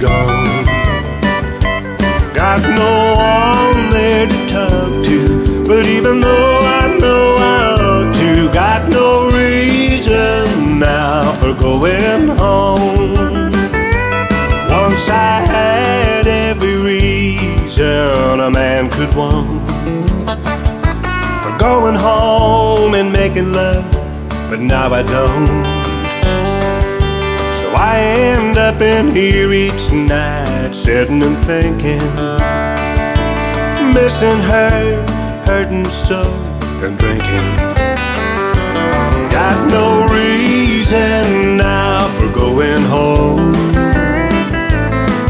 gone. Got no one there to talk to, but even though I know I ought to, got no reason now for going home. Once I had every reason a man could want for going home and making love, but now I don't. I end up in here each night, sitting and thinking, missing her, hurting so, and drinking. Got no reason now for going home.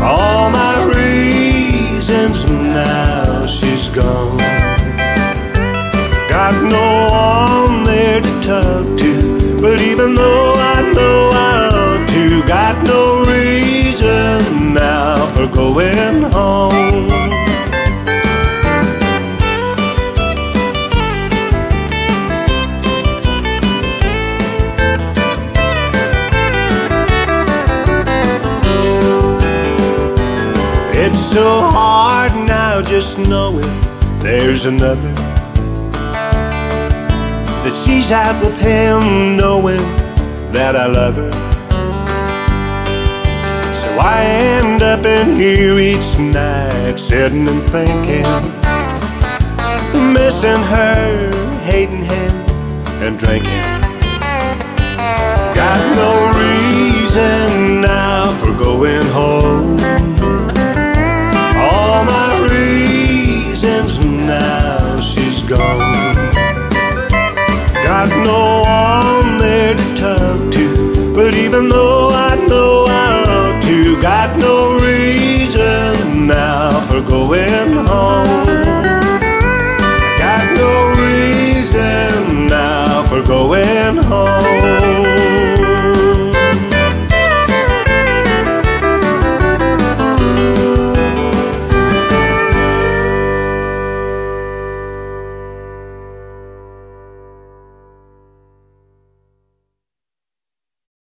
All my reasons now she's gone. Got no one there to talk to, but even though I know I got no reason now for going home. It's so hard now just knowing there's another. That she's out with him knowing that I love her. I end up in here each night sitting and thinking, missing her, hating him, and drinking. Got no reason now for going home. All my reasons now she's gone. Got no for going home.